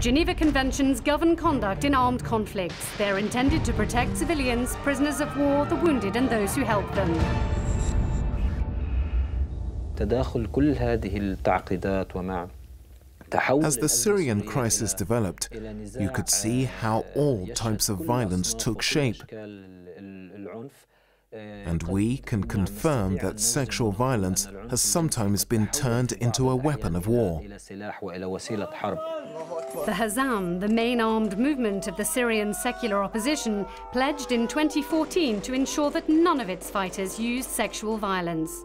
Geneva Conventions govern conduct in armed conflicts. They're intended to protect civilians, prisoners of war, the wounded and those who help them. As the Syrian crisis developed, you could see how all types of violence took shape. And we can confirm that sexual violence has sometimes been turned into a weapon of war. The Hazzm, the main armed movement of the Syrian secular opposition, pledged in 2014 to ensure that none of its fighters used sexual violence.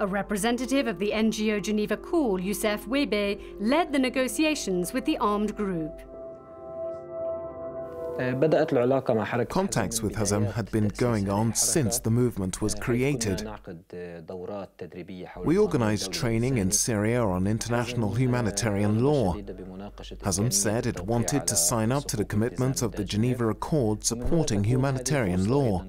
A representative of the NGO Geneva Call, Youssef Wehbeh, led the negotiations with the armed group. Contacts with Hazzm had been going on since the movement was created. We organized training in Syria on international humanitarian law. Hazzm said it wanted to sign up to the commitments of the Geneva Accord supporting humanitarian law.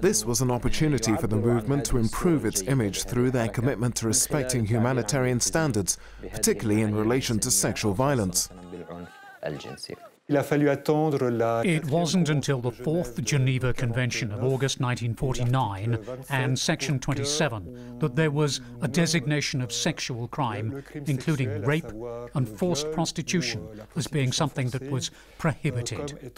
This was an opportunity for the movement to improve its image through their commitment to respecting humanitarian standards, particularly in relation to sexual violence. It wasn't until the Fourth Geneva Convention of August 1949 and Section 27 that there was a designation of sexual crime, including rape and forced prostitution, as being something that was prohibited.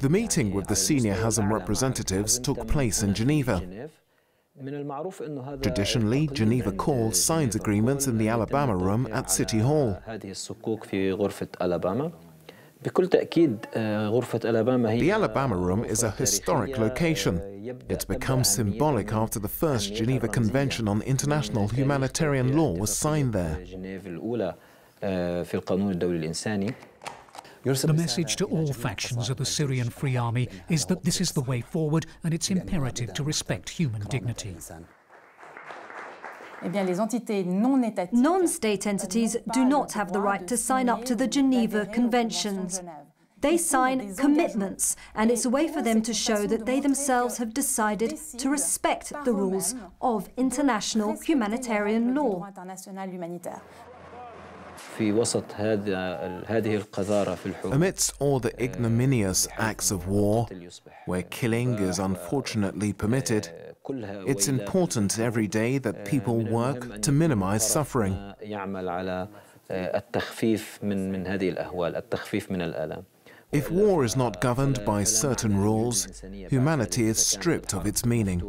The meeting with the senior Hazzm representatives took place in Geneva. Traditionally, Geneva Call signs agreements in the Alabama Room at City Hall. The Alabama Room is a historic location. It's become symbolic after the first Geneva Convention on International Humanitarian Law was signed there. The message to all factions of the Syrian Free Army is that this is the way forward and it's imperative to respect human dignity. Non-state entities do not have the right to sign up to the Geneva Conventions. They sign commitments, and it's a way for them to show that they themselves have decided to respect the rules of international humanitarian law. Amidst all the ignominious acts of war, where killing is unfortunately permitted, it's important every day that people work to minimize suffering. If war is not governed by certain rules, humanity is stripped of its meaning.